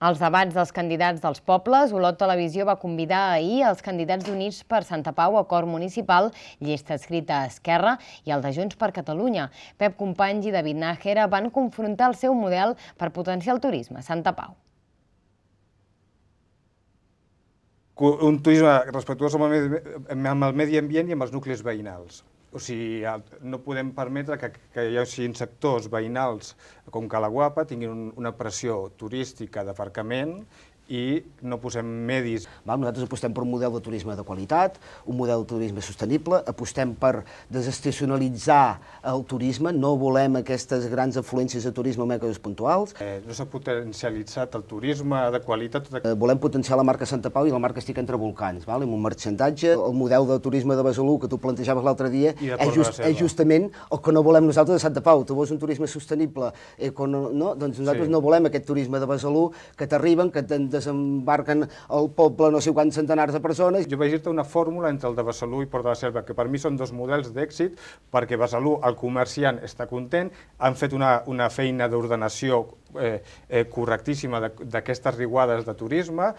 Als debats dels candidats dels pobles, Olot Televisió va convidar ahir els candidats d'Units per Santa Pau a Cor Municipal, llista escrita a Esquerra, i el de Junts per Catalunya. Pep Companys i David Nájera van confrontar el seu model per potenciar el turisme a Santa Pau. Un turisme respectuós amb el medi ambient i amb els nuclis veïnals. O sigui, no podem permetre que, que hi hagi sectors veïnals com Calaguapa tinguin un, una pressió turística d'aparcament i no posem medis. Val? Nosaltres apostem per un model de turisme de qualitat, un model de turisme sostenible, apostem per desestacionalitzar el turisme, no volem aquestes grans afluències de turisme en èpoques puntuals. Eh, no s'ha potencialitzat el turisme de qualitat. Eh, volem potenciar la marca Santa Pau i la marca estic entre volcans, val? amb un marxandatge, el model de turisme de Besalú que tu plantejaves l'altre dia és, just, és justament el que no volem nosaltres de Santa Pau. Tu vols un turisme sostenible, eh, no? doncs nosaltres sí. no volem aquest turisme de Besalú que t'arriben, que desembarquen al poble no sé quants centenars de persones. Jo vaig dir-te una fórmula entre el de Besalú i Port de la Selva, que per mi són dos models d'èxit, perquè Besalú, el comerciant, està content, han fet una, una feina d'ordenació eh, eh, correctíssima d'aquestes riuades de turisme,